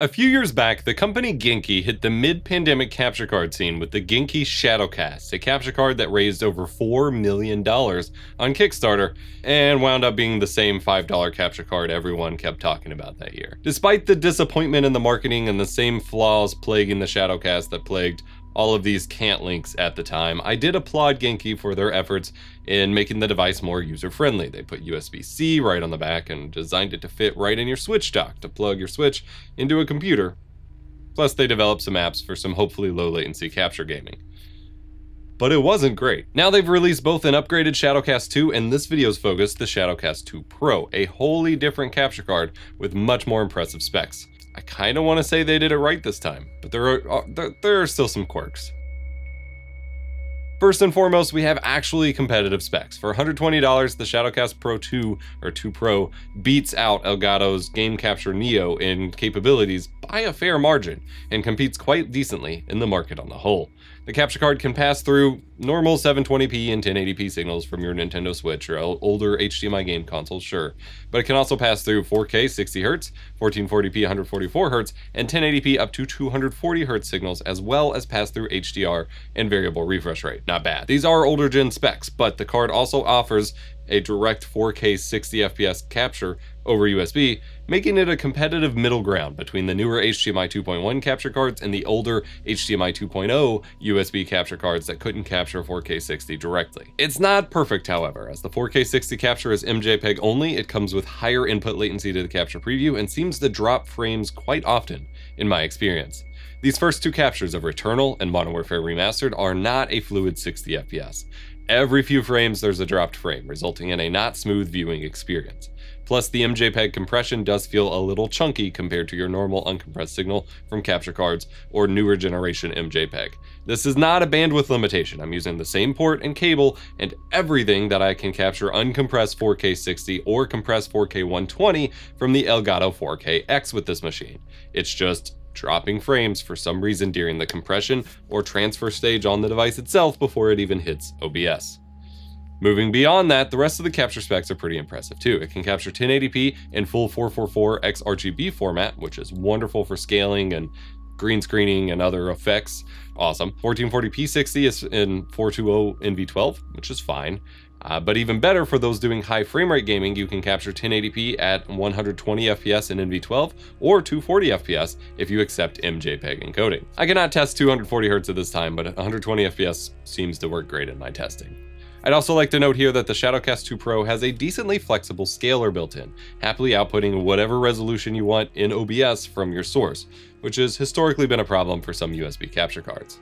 A few years back, the company Genki hit the mid-pandemic capture card scene with the Genki Shadowcast, a capture card that raised over $4 million on Kickstarter, and wound up being the same $5 capture card everyone kept talking about that year. Despite the disappointment in the marketing and the same flaws plaguing the Shadowcast that plagued all of these cam links at the time, I did applaud Genki for their efforts in making the device more user-friendly. They put USB-C right on the back and designed it to fit right in your Switch dock to plug your Switch into a computer. Plus, they developed some apps for some hopefully low latency capture gaming. But it wasn't great. Now they've released both an upgraded Shadowcast 2 and this video's focus, the Shadowcast 2 Pro, a wholly different capture card with much more impressive specs. I kind of want to say they did it right this time, but there are, uh, there, there are still some quirks. First and foremost, we have actually competitive specs. For $120, the Shadowcast Pro 2 or 2 Pro beats out Elgato's Game Capture Neo in capabilities by a fair margin and competes quite decently in the market on the whole. The capture card can pass through normal 720p and 1080p signals from your Nintendo Switch or older HDMI game consoles, sure, but it can also pass through 4K 60Hz, 1440p 144Hz, and 1080p up to 240Hz signals, as well as pass through HDR and variable refresh rate. Not bad. These are older gen specs, but the card also offers a direct 4K 60 FPS capture over USB, making it a competitive middle ground between the newer HDMI 2.1 capture cards and the older HDMI 2.0 USB capture cards that couldn't capture 4K 60 directly. It's not perfect, however, as the 4K 60 capture is MJPEG only, it comes with higher input latency to the capture preview and seems to drop frames quite often, in my experience. These first two captures of Returnal and Modern Warfare Remastered are not a fluid 60 FPS. Every few frames there's a dropped frame, resulting in a not smooth viewing experience. Plus, the MJPEG compression does feel a little chunky compared to your normal uncompressed signal from capture cards or newer generation MJPEG. This is not a bandwidth limitation. I'm using the same port and cable and everything that I can capture uncompressed 4K 60 or compressed 4K 120 from the Elgato 4K-X with this machine. It's just dropping frames for some reason during the compression or transfer stage on the device itself before it even hits OBS. Moving beyond that, the rest of the capture specs are pretty impressive too. It can capture 1080p in full 444x RGB format, which is wonderful for scaling and green screening and other effects. Awesome. 1440p 60 is in 420 NV12, which is fine. Uh, but even better for those doing high frame rate gaming, you can capture 1080p at 120 FPS in NV12 or 240 FPS if you accept MJPEG encoding. I cannot test 240 Hz at this time, but 120 FPS seems to work great in my testing. I'd also like to note here that the Shadowcast 2 Pro has a decently flexible scaler built in, happily outputting whatever resolution you want in OBS from your source, which has historically been a problem for some USB capture cards.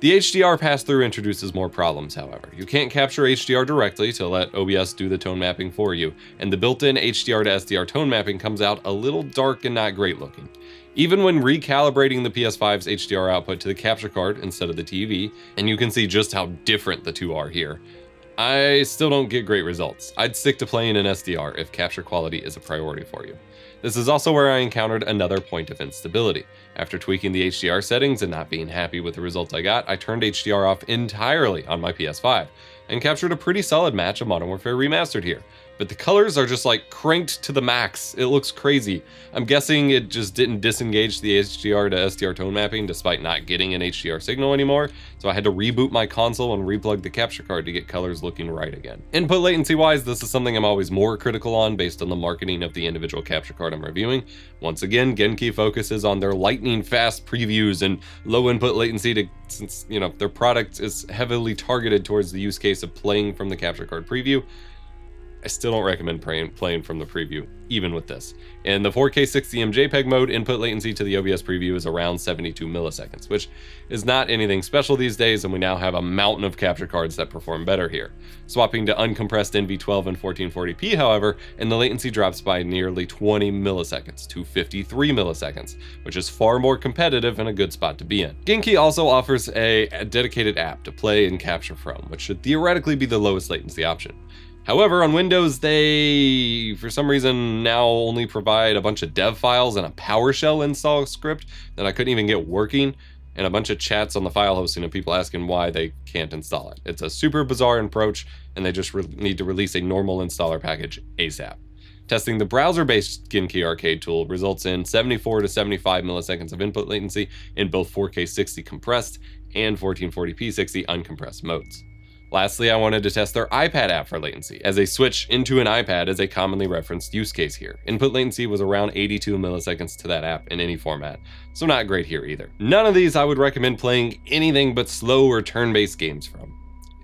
The HDR pass-through introduces more problems, however. You can't capture HDR directly to let OBS do the tone mapping for you, and the built-in HDR to SDR tone mapping comes out a little dark and not great looking. Even when recalibrating the PS5's HDR output to the capture card instead of the TV, and you can see just how different the two are here, I still don't get great results. I'd stick to playing in SDR if capture quality is a priority for you. This is also where I encountered another point of instability. After tweaking the HDR settings and not being happy with the results I got, I turned HDR off entirely on my PS5 and captured a pretty solid match of Modern Warfare Remastered here but the colors are just like cranked to the max. It looks crazy. I'm guessing it just didn't disengage the HDR to SDR tone mapping despite not getting an HDR signal anymore, so I had to reboot my console and replug the capture card to get colors looking right again. Input latency wise, this is something I'm always more critical on based on the marketing of the individual capture card I'm reviewing. Once again, Genki focuses on their lightning fast previews and low input latency to, since, you know, their product is heavily targeted towards the use case of playing from the capture card preview. I still don't recommend playing, from the preview, even with this. In the 4K 60 MJPEG mode, input latency to the OBS preview is around 72 milliseconds, which is not anything special these days, and we now have a mountain of capture cards that perform better here. Swapping to uncompressed NV12 and 1440p, however, and the latency drops by nearly 20 milliseconds to 53 milliseconds, which is far more competitive and a good spot to be in. Genki also offers a dedicated app to play and capture from, which should theoretically be the lowest latency option. However, on Windows, they, for some reason, now only provide a bunch of dev files and a PowerShell install script that I couldn't even get working, and a bunch of chats on the file hosting of people asking why they can't install it. It's a super bizarre approach, and they just need to release a normal installer package ASAP. Testing the browser-based Genki Arcade tool results in 74 to 75 milliseconds of input latency in both 4K 60 compressed and 1440p 60 uncompressed modes. Lastly, I wanted to test their iPad app for latency, as a switch into an iPad is a commonly referenced use case here. Input latency was around 82 milliseconds to that app in any format, so not great here either. None of these I would recommend playing anything but slow or turn-based games from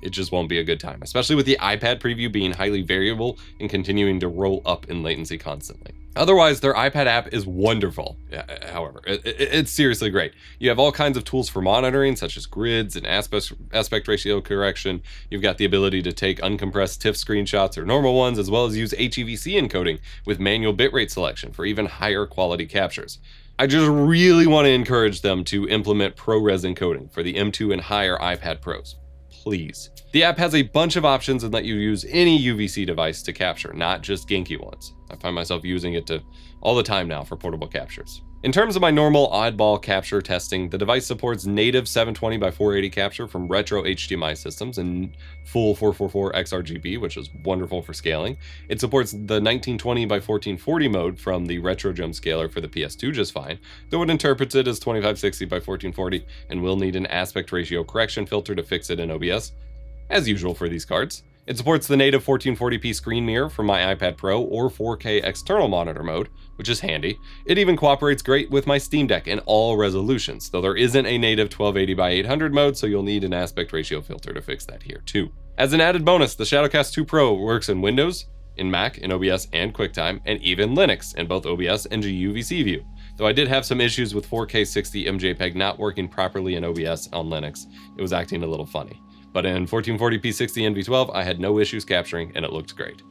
it just won't be a good time, especially with the iPad preview being highly variable and continuing to roll up in latency constantly. Otherwise, their iPad app is wonderful. Uh, however, it, it, it's seriously great. You have all kinds of tools for monitoring, such as grids and aspect, aspect ratio correction. You've got the ability to take uncompressed TIFF screenshots or normal ones, as well as use HEVC encoding with manual bitrate selection for even higher quality captures. I just really want to encourage them to implement ProRes encoding for the M2 and higher iPad Pros please. The app has a bunch of options and let you use any UVC device to capture, not just Genki ones. I find myself using it to all the time now for portable captures. In terms of my normal oddball capture testing, the device supports native 720x480 capture from retro HDMI systems and full 444 XRGB, which is wonderful for scaling. It supports the 1920x1440 mode from the RetroGEM scaler for the PS2 just fine, though it interprets it as 2560x1440 and will need an aspect ratio correction filter to fix it in OBS, as usual for these cards. It supports the native 1440p screen mirror from my iPad Pro or 4K external monitor mode, which is handy. It even cooperates great with my Steam Deck in all resolutions, though there isn't a native 1280x800 mode, so you'll need an aspect ratio filter to fix that here too. As an added bonus, the Shadowcast 2 Pro works in Windows, in Mac, in OBS and QuickTime, and even Linux in both OBS and guvcview. Though I did have some issues with 4K 60 MJPEG not working properly in OBS on Linux, it was acting a little funny. But in 1440p 60 NV12, I had no issues capturing and it looked great.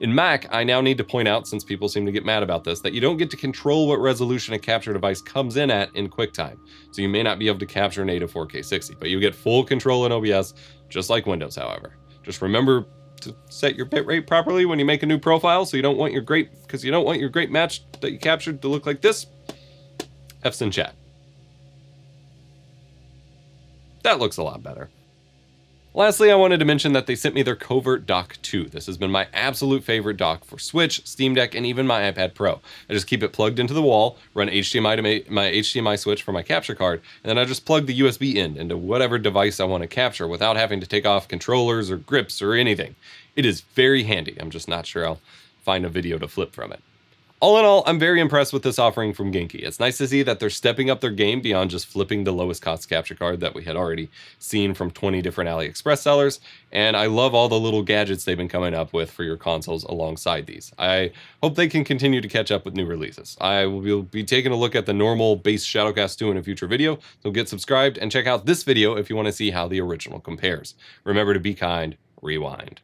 In Mac, I now need to point out, since people seem to get mad about this, that you don't get to control what resolution a capture device comes in at in QuickTime. So you may not be able to capture native 4K 60, but you get full control in OBS, just like Windows, however. Just remember to set your bitrate properly when you make a new profile, so you don't want your great, because you don't want your great match that you captured to look like this. F's in chat. That looks a lot better. Lastly, I wanted to mention that they sent me their Covert Dock 2. This has been my absolute favorite dock for Switch, Steam Deck, and even my iPad Pro. I just keep it plugged into the wall, run HDMI to my, HDMI switch for my capture card, and then I just plug the USB in into whatever device I want to capture without having to take off controllers or grips or anything. It is very handy. I'm just not sure I'll find a video to flip from it. All in all, I'm very impressed with this offering from Genki. It's nice to see that they're stepping up their game beyond just flipping the lowest cost capture card that we had already seen from 20 different AliExpress sellers, and I love all the little gadgets they've been coming up with for your consoles alongside these. I hope they can continue to catch up with new releases. I will be taking a look at the normal base Shadowcast 2 in a future video, so get subscribed and check out this video if you want to see how the original compares. Remember to be kind, rewind.